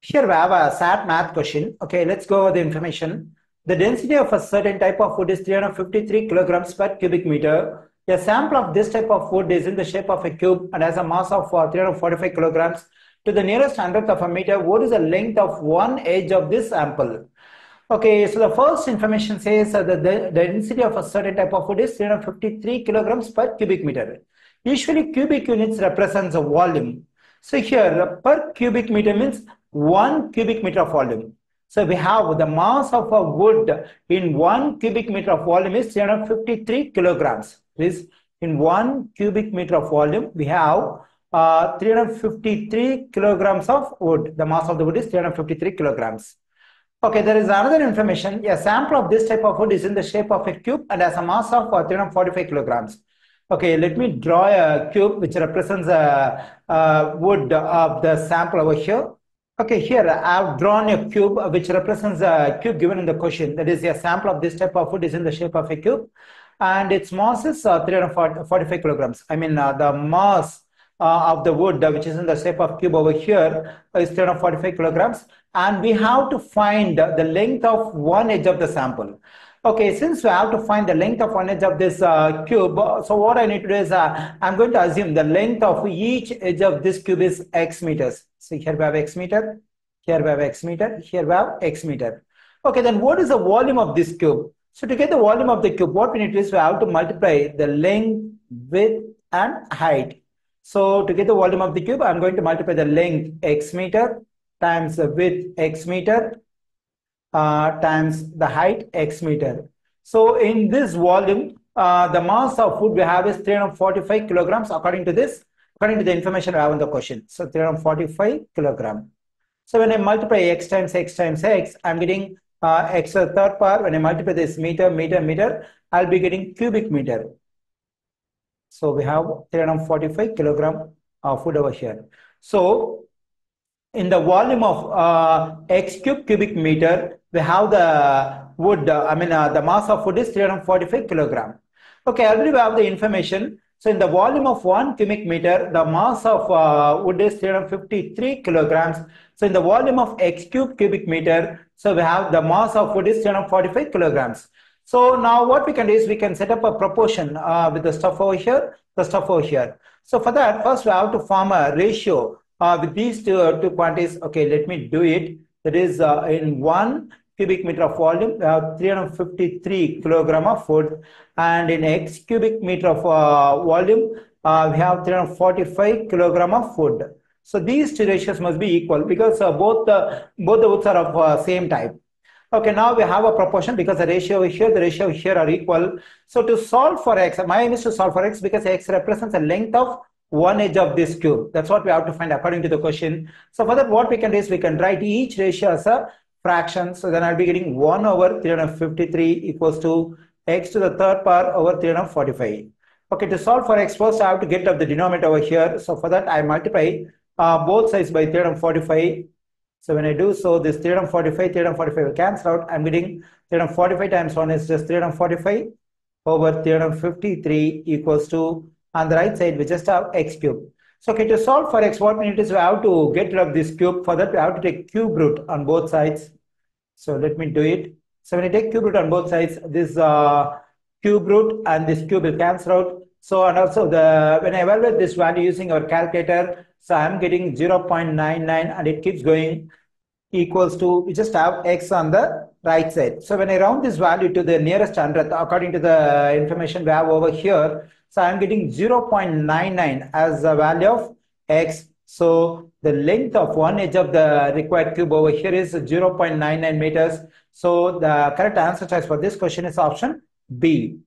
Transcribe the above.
Here we have a SAT math question. Okay, let's go over the information. The density of a certain type of food is 353 kilograms per cubic meter. A sample of this type of food is in the shape of a cube and has a mass of uh, 345 kilograms. To the nearest hundredth of a meter, what is the length of one edge of this sample? Okay, so the first information says that the, the density of a certain type of food is 353 kilograms per cubic meter. Usually cubic units represents a volume. So here per cubic meter means one cubic meter of volume. So we have the mass of a wood in one cubic meter of volume is 353 kilograms. This in one cubic meter of volume, we have uh, 353 kilograms of wood. The mass of the wood is 353 kilograms. Okay, there is another information. A sample of this type of wood is in the shape of a cube and has a mass of uh, 345 kilograms. Okay, let me draw a cube which represents a, a wood of the sample over here. Okay, here I have drawn a cube which represents a cube given in the question. That is a sample of this type of wood is in the shape of a cube and its mass is uh, 345 kilograms. I mean, uh, the mass uh, of the wood, uh, which is in the shape of cube over here, is 345 kilograms. And we have to find the length of one edge of the sample. Okay, since we have to find the length of one edge of this uh, cube, so what I need to do is uh, I'm going to assume the length of each edge of this cube is x meters. So here we have x meter, here we have x meter, here we have x meter. Okay, then what is the volume of this cube? So to get the volume of the cube, what we need to do is we have to multiply the length, width, and height. So to get the volume of the cube, I'm going to multiply the length x meter times the width x meter uh, times the height x meter. So in this volume, uh, the mass of food we have is 345 kilograms according to this, according to the information we have in the question. So 345 kilogram. So when I multiply x times x times x, I'm getting uh, x to the third power. When I multiply this meter, meter, meter, I'll be getting cubic meter. So we have 345 kilogram of food over here. So in the volume of uh, x cube cubic meter, we have the wood, uh, I mean, uh, the mass of wood is 345 kilogram. Okay, already we have the information. So in the volume of one cubic meter, the mass of uh, wood is 353 kilograms. So in the volume of x cube cubic meter, so we have the mass of wood is 345 kilograms. So now what we can do is we can set up a proportion uh, with the stuff over here, the stuff over here. So for that, first we have to form a ratio uh, with these two, uh, two quantities. Okay, let me do it. That is uh, in one cubic meter of volume, we have 353 kilogram of food. And in x cubic meter of uh, volume, uh, we have 345 kilogram of food. So these two ratios must be equal because uh, both the both the woods are of uh, same type. Okay, now we have a proportion because the ratio here, the ratio here are equal. So to solve for x, my aim is to solve for x because x represents the length of one edge of this cube. That's what we have to find according to the question. So for that, what we can do is we can write each ratio as a fraction. So then I'll be getting 1 over 353 equals to x to the third power over 345. Okay, to solve for x first, I have to get up the denominator over here. So for that, I multiply uh, both sides by 345. So when I do so, this 345, 345 will cancel out. I'm getting 345 times 1 is just 345 over 353 equals to, on the right side, we just have x cube. So okay, to solve for x, what we need is we have to get rid of this cube. For that, we have to take cube root on both sides. So let me do it. So when I take cube root on both sides, this uh, cube root and this cube will cancel out. So and also the when I evaluate this value using our calculator, so I'm getting 0.99 and it keeps going equals to, we just have x on the right side. So when I round this value to the nearest hundredth, according to the information we have over here, so I'm getting 0.99 as the value of x. So the length of one edge of the required cube over here is 0.99 meters. So the correct answer choice for this question is option B.